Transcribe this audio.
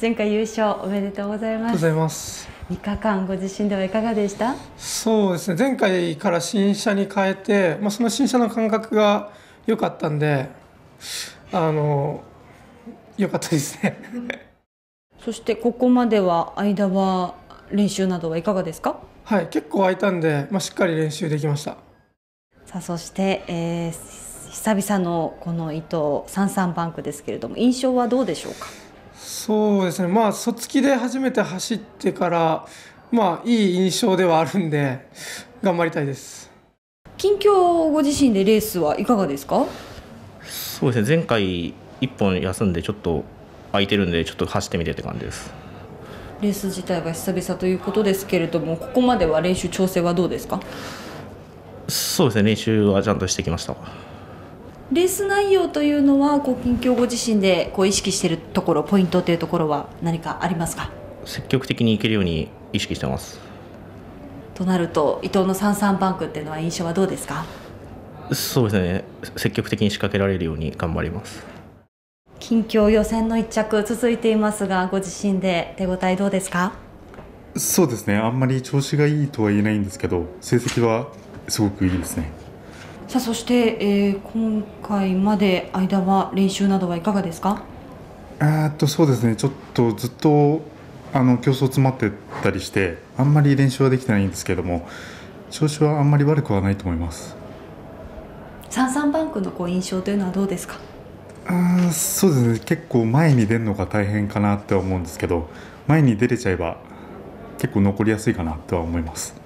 前回優勝おめでとうございます。ございます。3日間ご自身ではいかがでした？そうですね。前回から新車に変えて、まあその新車の感覚が良かったんで、あの良かったですね。そしてここまでは間は練習などはいかがですか？はい、結構空いたんで、まあしっかり練習できました。さあそして、えー久々のこの伊藤三三バンクですけれども印象はどうでしょうか？そうですね。まあ卒機で初めて走ってから、まあいい印象ではあるんで、頑張りたいです。近況ご自身でレースはいかがですか？そうですね前回1本休んでちょっと空いてるんでちょっと走ってみてって感じですレース自体が久々ということですけれどもここまでは練習調整はどうですか？そうですね練習はちゃんとしてきましたレース内容というのはこう近況ご自身でこう意識しているところポイントというところは何かありますか？積極的にいけるように意識してます。となると伊藤の三三バンクっていうのは印象はどうですか？そうですね。積極的に仕掛けられるように頑張ります。近況予選の一着続いていますがご自身で手応えどうですか？そうですね。あんまり調子がいいとは言えないんですけど成績はすごくいいですねさあそして、えー今回まで間は練習などはいかがですか？えーっとそうですね。ちょっとずっとあの競争詰まってたりしてあんまり練習はできてないんですけども調子はあんまり悪くはないと思います。三三バンクのこう印象というのはどうですか？あーそうですね。結構前に出るのが大変かなって思うんですけど前に出れちゃえば結構残りやすいかなとは思います